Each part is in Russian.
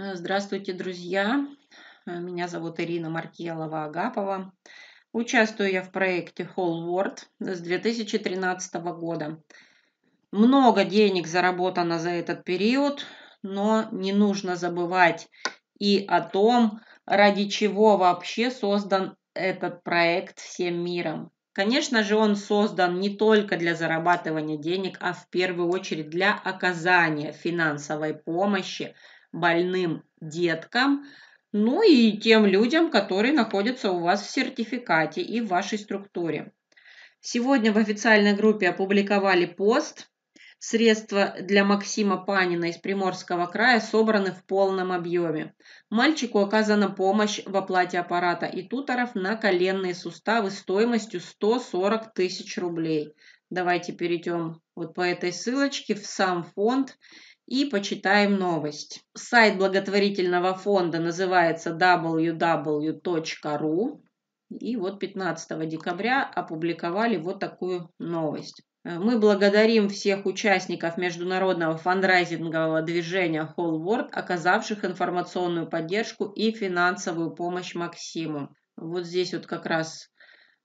Э, Здравствуйте, друзья! Э, Меня зовут Ирина Маркелова-Агапова. Участвую я в проекте Whole World с 2013 года. Много денег заработано за этот период, но не нужно забывать и о том, ради чего вообще создан этот проект всем миром. Конечно же, он создан не только для зарабатывания денег, а в первую очередь для оказания финансовой помощи больным деткам, ну и тем людям, которые находятся у вас в сертификате и в вашей структуре. Сегодня в официальной группе опубликовали пост. Средства для Максима Панина из Приморского края собраны в полном объеме. Мальчику оказана помощь в оплате аппарата и туторов на коленные суставы стоимостью 140 тысяч рублей. Давайте перейдем вот по этой ссылочке в сам фонд и почитаем новость. Сайт благотворительного фонда называется www.ru. И вот 15 декабря опубликовали вот такую новость. Мы благодарим всех участников международного фандрайзингового движения Whole World, оказавших информационную поддержку и финансовую помощь Максиму. Вот здесь вот как раз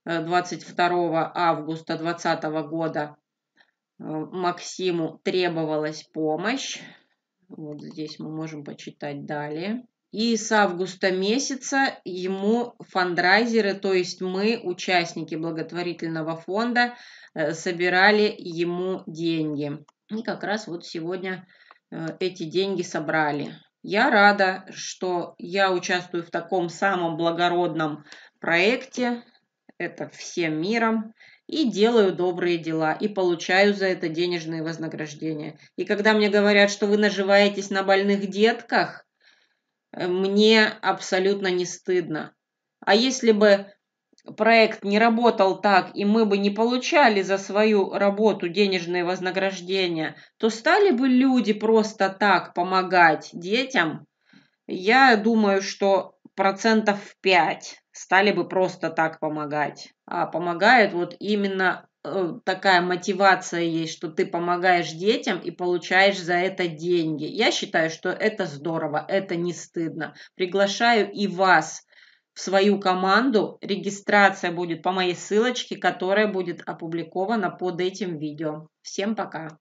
22 э, августа 2020 года э, Максиму требовалась помощь. Вот здесь мы можем почитать далее. И с августа месяца ему фандрайзеры, то есть мы, участники благотворительного фонда, э, собирали ему деньги. И как раз вот сегодня э, эти деньги собрали. Я рада, что я участвую в таком самом благородном проекте. Это всем миром. И делаю добрые дела. И получаю за это денежные вознаграждения. И когда мне говорят, что вы наживаетесь на больных детках, мне абсолютно не стыдно. А если бы проект не работал так, и мы бы не получали за свою работу денежные вознаграждения, то стали бы люди просто так помогать детям? Я думаю, что процентов 5 стали бы просто так помогать. А помогает вот именно Э, такая мотивация есть, что ты помогаешь детям и получаешь за это деньги. Я считаю, что это здорово, это не стыдно. Приглашаю и вас в свою команду. Регистрация будет по моей ссылочке, которая будет опубликована под этим видео. Всем пока!